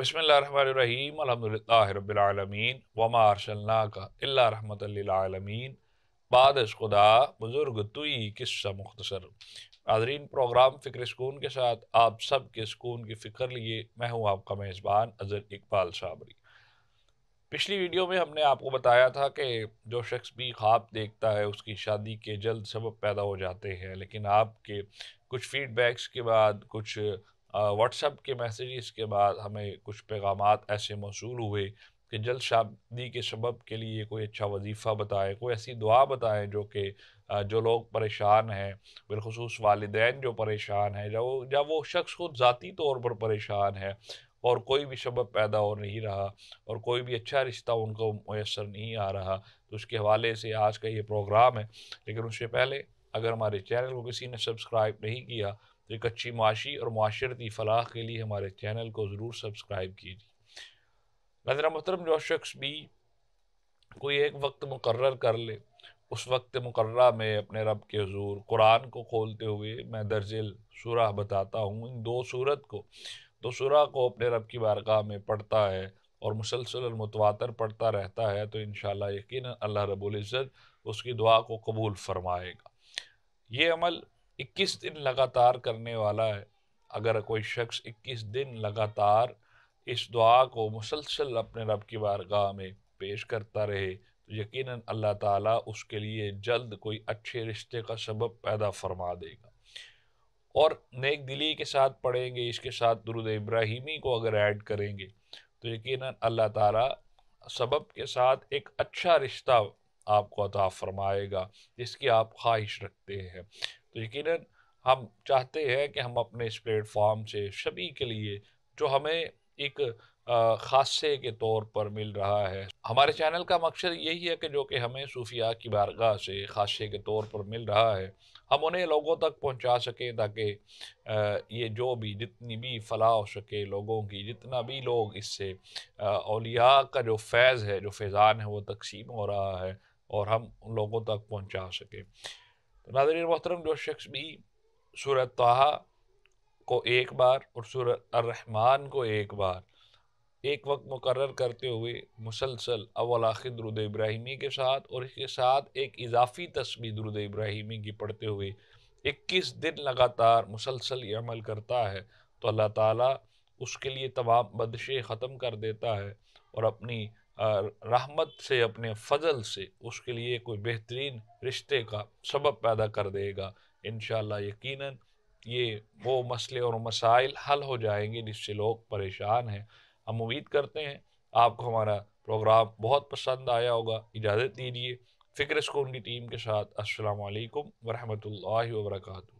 बसमीम अलहमदिल्लाबीन वमा अरसलना का रहमतमीन बाद खुदा, बुज़ुर्ग तुई किस्सा मुख्तसर। नाजरीन, प्रोग्राम फ़िक्र सुकून के साथ आप सब के सुकून की फ़िक्र लिए मैं हूँ आपका मेज़बान अजर इकबाल साबरी। पिछली वीडियो में हमने आपको बताया था कि जो शख्स भी ख्वाब देखता है, उसकी शादी के जल्द सबब पैदा हो जाते हैं, लेकिन आपके कुछ फीडबैक्स के बाद, कुछ व्हाट्सएप के मैसेजेस के बाद हमें कुछ पैगाम ऐसे मौसू हुए कि जल्द शादी के सबब के लिए कोई अच्छा वजीफ़ा बताएँ, कोई ऐसी दुआ बताएँ जो कि जो लोग परेशान हैं, बिलखसूस वालदेन जो परेशान हैं जब वो जब वो शख्स खुद ज़ाती तौर पर परेशान है और कोई भी सबब पैदा हो नहीं रहा और कोई भी अच्छा रिश्ता उनको मैसर नहीं आ रहा तो उसके हवाले से आज का ये प्रोग्राम है। लेकिन उससे पहले अगर हमारे चैनल को किसी ने सब्सक्राइब नहीं किया तो एक अच्छी माशी और माशरती फलाह के लिए हमारे चैनल को ज़रूर सब्सक्राइब कीजिए। नज़र मोहतरम जो शख्स भी कोई एक वक्त मुकर कर ले, उस वक्त मुकर्रा में अपने रब के हजूर कुरान को खोलते हुए मैं दर्जिल सूरह बताता हूँ। इन दो सूरत को, दो सूरह को अपने रब की बारगाह में पढ़ता है और मुसलसल मुतवातर पढ़ता रहता है तो इन यकीन अल्लाह रबुल्ज़त उसकी दुआ को कबूल फरमाएगा। ये अमल 21 दिन लगातार करने वाला है। अगर कोई शख्स 21 दिन लगातार इस दुआ को मुसलसल अपने रब की बारगाह में पेश करता रहे तो यकीनन अल्लाह ताला उसके लिए जल्द कोई अच्छे रिश्ते का सबब पैदा फरमा देगा। और नेक दिली के साथ पढ़ेंगे, इसके साथ दुरुद इब्राहिमी को अगर ऐड करेंगे तो यकीनन अल्लाह ताला सबब के साथ एक अच्छा रिश्ता आपको अता फरमाएगा, जिसकी आप ख्वाहिश रखते हैं। तो यकीन हम चाहते हैं कि हम अपने इस प्लेटफॉर्म से सभी के लिए, जो हमें एक ख़ासे के तौर पर मिल रहा है। हमारे चैनल का मकसद यही है कि जो कि हमें सूफिया की बारगाह से ख़ासे के तौर पर मिल रहा है। हम उन्हें लोगों तक पहुँचा सकें ताकि ये जो भी, जितनी भी फलाह हो सके लोगों की, जितना भी लोग इससे अलिया का जो फैज़ है, जो फैज़ान है, वो तकसीम हो रहा है और हम उन लोगों तक पहुँचा सकें। तो नाजरीन मोहतरम, जो शख्स भी सूरत तहा को एक बार और सूरत अर्रहमान को एक बार एक वक्त मुकर करते हुए मुसलसल अवल आखिर दरुद इब्राहिमी के साथ और इसके साथ एक इजाफ़ी तस्वीर दरुद इब्राहिमी की पढ़ते हुए इक्कीस दिन लगातार मुसलसल ये अमल करता है तो अल्लाह ताला उसके लिए तमाम बदशे ख़त्म कर देता है और अपनी रहमत से, अपने फजल से उसके लिए कोई बेहतरीन रिश्ते का सबब पैदा कर देगा। इन यकीनन ये वो मसले और मसाइल हल हो जाएँगे जिससे लोग परेशान हैं। हम उम्मीद करते हैं आपको हमारा प्रोग्राम बहुत पसंद आया होगा। इजाज़त दीजिए। फ़िक्र स्कून की टीम के साथ। अस्सलाम वालेकुम वरहमतुल्लाहि